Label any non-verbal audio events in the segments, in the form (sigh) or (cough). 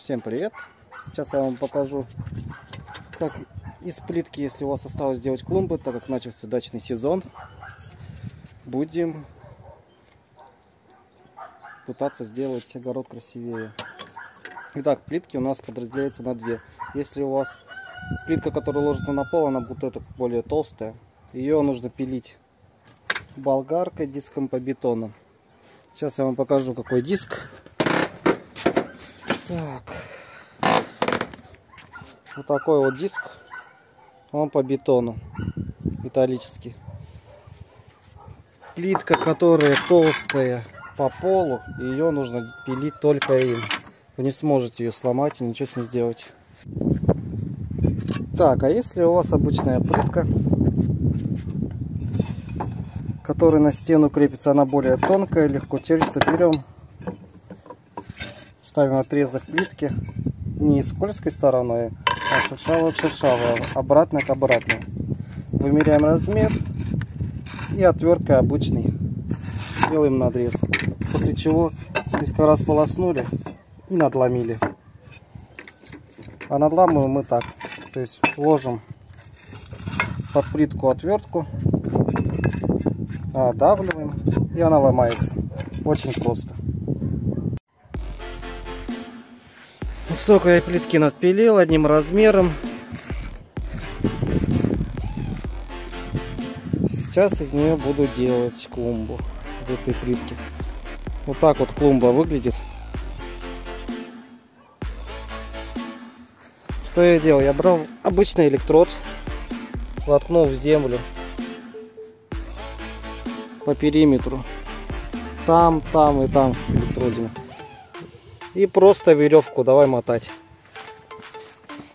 Всем привет! Сейчас я вам покажу, как из плитки, если у вас осталось сделать клумбы, так как начался дачный сезон, будем пытаться сделать огород красивее. Итак, плитки у нас подразделяются на две. Если у вас плитка, которая ложится на пол, она будет это более толстая, ее нужно пилить болгаркой, диском по бетону. Сейчас я вам покажу, какой диск. Так. Вот такой вот диск. Он по бетону. Металлический. Плитка, которая толстая по полу. Ее нужно пилить только им. Вы не сможете ее сломать и ничего с ней сделать. Так, а если у вас обычная плитка, которая на стену крепится, она более тонкая, легко терется, берем ставим отрезок плитки не скользкой стороной, а шершавую шершавую, обратно к обратной. Вымеряем размер и отверткой обычный делаем надрез. После чего несколько раз полоснули и надломили. А надламываем мы так. То есть ложим под плитку отвертку, давливаем и она ломается. Очень просто. Столько я плитки надпилил одним размером. Сейчас из нее буду делать клумбу из этой плитки. Вот так вот клумба выглядит. Что я делал? Я брал обычный электрод, воткнул в землю по периметру. Там, там и там электродина. И просто веревку давай мотать.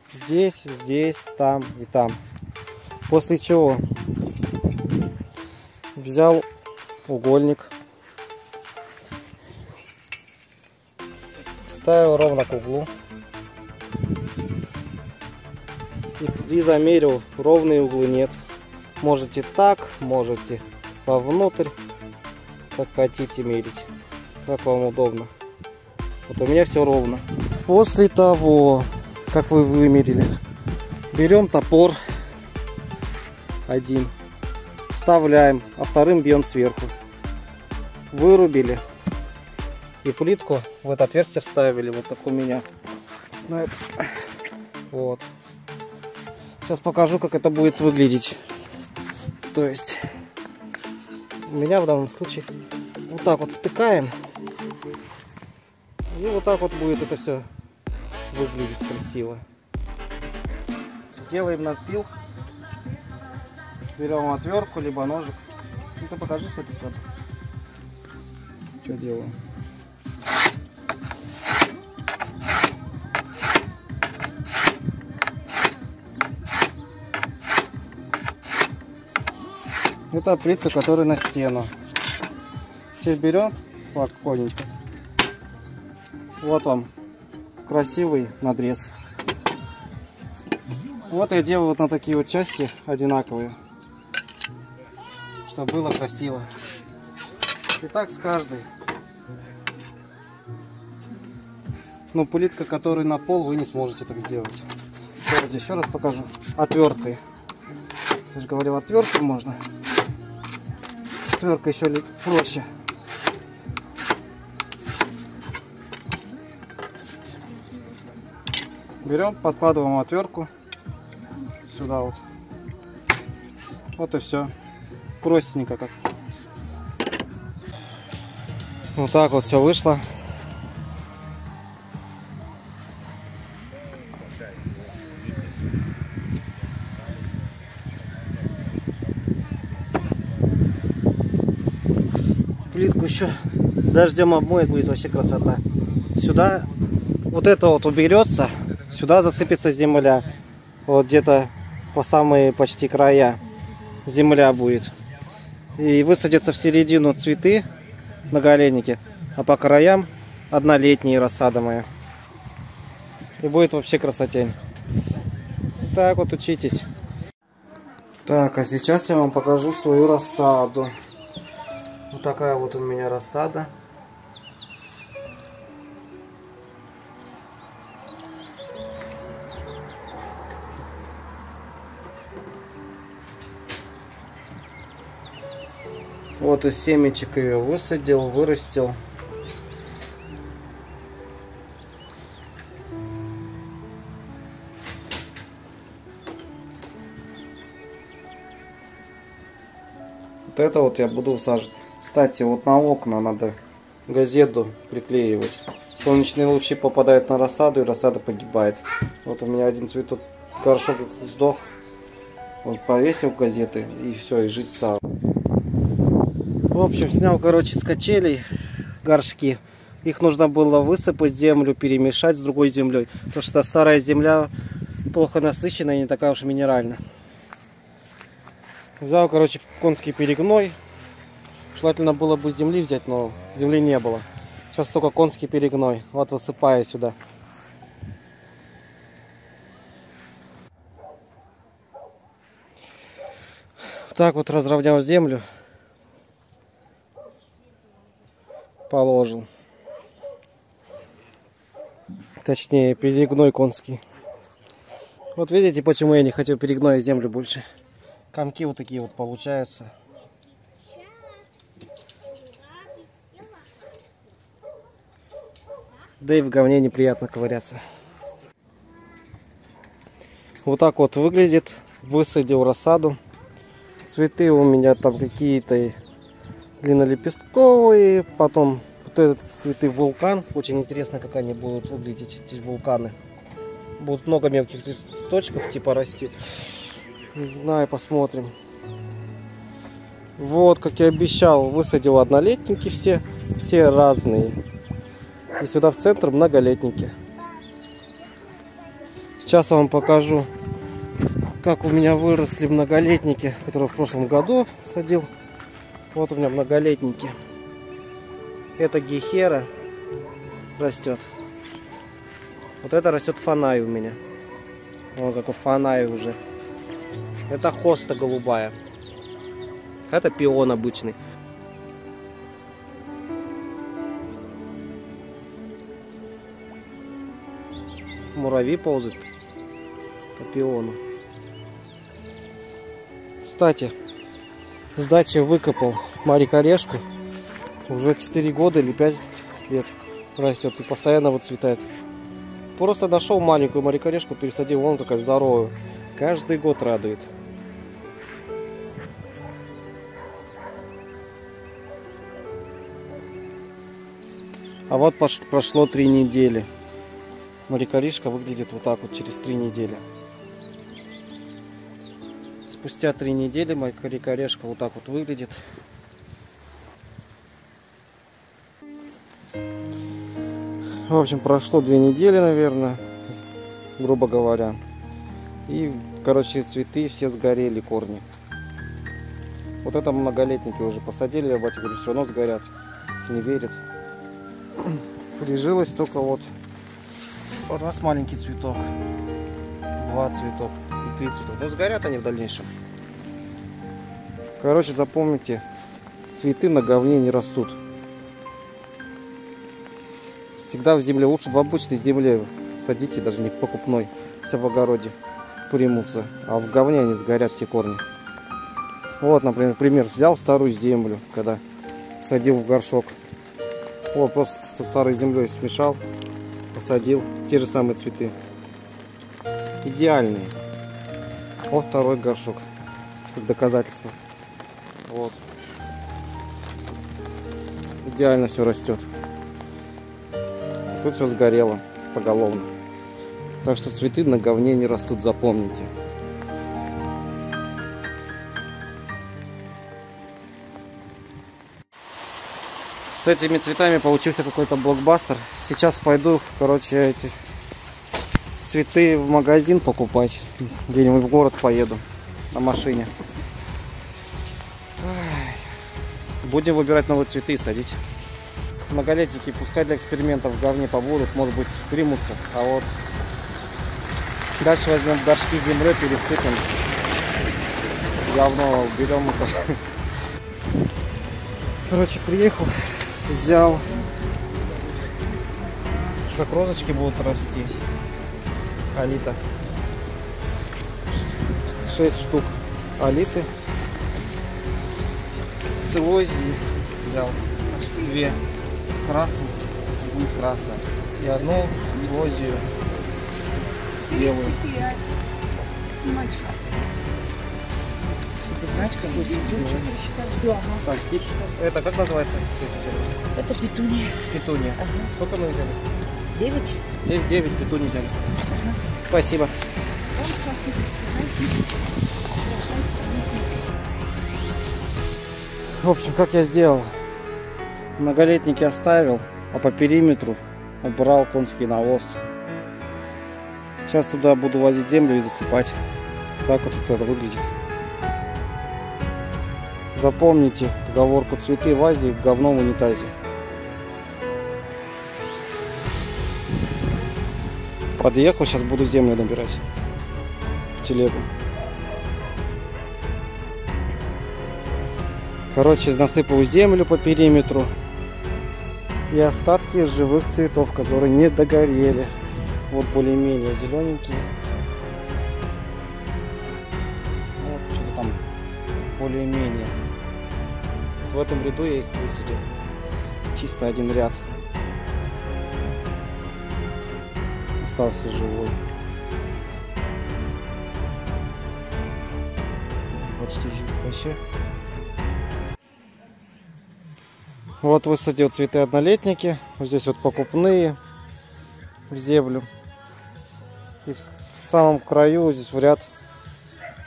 Здесь, здесь, там и там. После чего взял угольник. Ставил ровно к углу. И, замерил, ровные углы нет. Можете так, можете вовнутрь, как хотите мерить, как вам удобно. Вот у меня все ровно. После того, как вы вымерили, берем топор один, вставляем, а вторым бьем сверху. Вырубили. И плитку в это отверстие вставили, вот как у меня. Вот. Сейчас покажу, как это будет выглядеть. То есть, у меня в данном случае вот так вот втыкаем. И вот так вот будет это все выглядеть красиво. Делаем надпил. Берем отвертку, либо ножик. Ну ты покажи с этой стороны. Что делаем? Это плитка, которая на стену. Теперь берем спокойненько вот вам красивый надрез. Вот я делаю вот на такие вот части одинаковые, чтобы было красиво. И так с каждой. Но плитка, которая на пол, вы не сможете так сделать. Давайте еще раз покажу. Отверткой. Я же говорил, отверткой можно. Отвертка еще проще. Берем, подкладываем отвертку сюда вот. Вот и все. Простенько как. Вот так вот все вышло. Плитку еще дождем обмоет, будет вообще красота. Сюда вот это вот уберется Сюда засыпется земля. Вот где-то по самые почти края земля будет. И высадятся в середину цветы многолетники, а по краям однолетние рассада моя. И будет вообще красотень. Так вот учитесь. Так, а сейчас я вам покажу свою рассаду. Вот такая вот у меня рассада. Вот из семечек ее высадил, вырастил. Вот это вот я буду сажать. Кстати, вот на окна надо газету приклеивать. Солнечные лучи попадают на рассаду и рассада погибает. Вот у меня один цветок горшок сдох. Вот повесил газеты и все, и жить стал. В общем, снял, короче, с качелей горшки. Их нужно было высыпать землю, перемешать с другой землей. Потому что старая земля плохо насыщенная и не такая уж минеральная. Взял, короче, конский перегной. Желательно было бы земли взять, но земли не было. Сейчас только конский перегной. Вот высыпаю сюда. Так вот разровнял землю. Положил. Точнее, перегной конский. Вот видите, почему я не хотел перегноя землю больше. Комки вот такие вот получаются. Да и в говне неприятно ковыряться. Вот так вот выглядит. Высадил рассаду. Цветы у меня там какие-то длиннолепестковые. Потом вот этот цветы вулкан. Очень интересно, как они будут выглядеть, эти вулканы. Будут много мелких листочков типа расти. Не знаю, посмотрим. Вот, как я обещал, высадил однолетники все. Все разные. И сюда в центр многолетники. Сейчас я вам покажу, как у меня выросли многолетники, которые в прошлом году садил. Вот у меня многолетники. Это гехера растет. Вот это растет фанай у меня. Вот какой фанай уже. Это хоста голубая. Это пион обычный. муравьи ползают по пиону. Кстати, с дачи выкопал марикорешку. Уже 4 года или 5 лет растет и постоянно выцветает. Просто нашел маленькую марикорешку, пересадил, вон какая здоровая. Каждый год радует. А вот прошло три недели. Марикоришка выглядит вот так вот через три недели. Спустя три недели марикорешка вот так вот выглядит. В общем, прошло две недели, наверное, грубо говоря. И, короче, цветы все сгорели, корни. Вот это многолетники уже посадили, я батя говорю, все равно сгорят. Не верит. (clears throat) Прижилось только вот раз маленький цветок, два цветок и три цветок. Но сгорят они в дальнейшем. Короче, запомните, цветы на говне не растут. Всегда в земле, лучше в обычной земле садите, даже не в покупной, все в огороде примутся. А в говне они сгорят все корни. Вот, например, пример, взял старую землю, когда садил в горшок. Вот, просто со старой землей смешал, посадил те же самые цветы. Идеальные. Вот второй горшок. Как доказательство. Вот. Идеально все растет. Тут все сгорело поголовно. Так что цветы на говне не растут, запомните. С этими цветами получился какой-то блокбастер. Сейчас пойду, короче, эти цветы в магазин покупать. Где-нибудь в город поеду на машине. Будем выбирать новые цветы и садить. Многолетники пускай для экспериментов в говне побудут, может быть примутся. А вот дальше возьмем горшки земли, пересыпем. Говно уберем это. Короче, приехал, взял. Как розочки будут расти. Алита. 6 штук алиты. цилозии взял. Две. С красным, будет красная. И одну цилозию белую. Чтобы знать, какой цветочек. Так, и это как называется? Это петуния. Петуния. Ага. Сколько мы взяли? Девять. 9, 9 петуний взяли. Спасибо. В общем, как я сделал? Многолетники оставил, а по периметру убрал конский навоз. Сейчас туда буду возить землю и засыпать. Так вот это выглядит. Запомните поговорку «Цветы в вазе, говно в унитазе». Подъехал, сейчас буду землю набирать. Телегу. Короче, насыпал землю по периметру. И остатки живых цветов, которые не догорели. Вот более-менее зелененькие. Вот что-то там более-менее. Вот в этом ряду я их высадил. Чисто один ряд. Остался живой. Почти жив вообще. Вот высадил цветы однолетники. Вот здесь вот покупные в землю. И в, самом краю здесь в ряд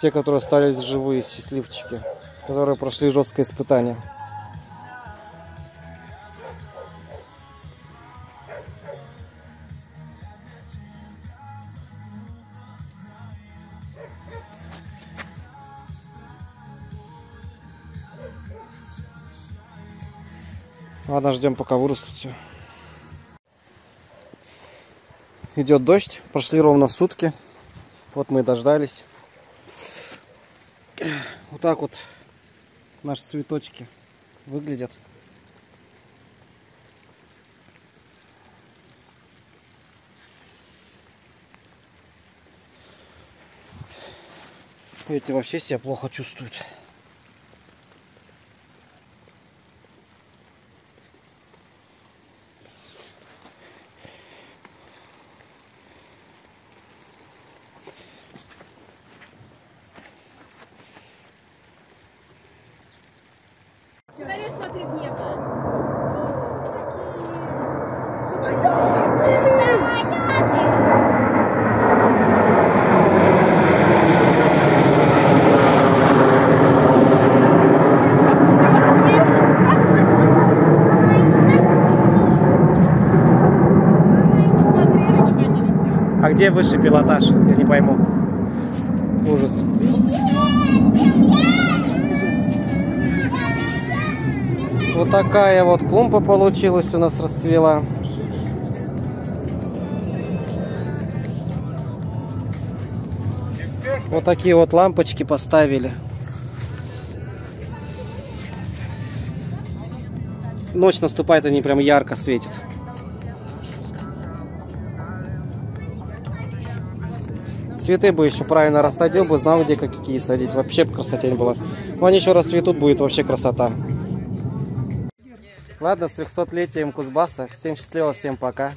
те, которые остались живые, счастливчики, которые прошли жесткое испытание. Ладно, ждем пока вырастут все. Идет дождь, прошли ровно сутки. Вот мы и дождались. Вот так вот наши цветочки выглядят. Эти вообще себя плохо чувствуют. Скорее смотри в небо. Самолеты! А где высший пилотаж? Я не пойму. Ужас. Вот такая вот клумба получилась у нас расцвела. Вот такие вот лампочки поставили. Ночь наступает, они прям ярко светят. Цветы бы еще правильно рассадил бы, знал где какие садить. Вообще бы красота не была. Но они еще раз цветут, будет вообще красота. Ладно, с 300-летием Кузбасса. Всем счастливо, всем пока.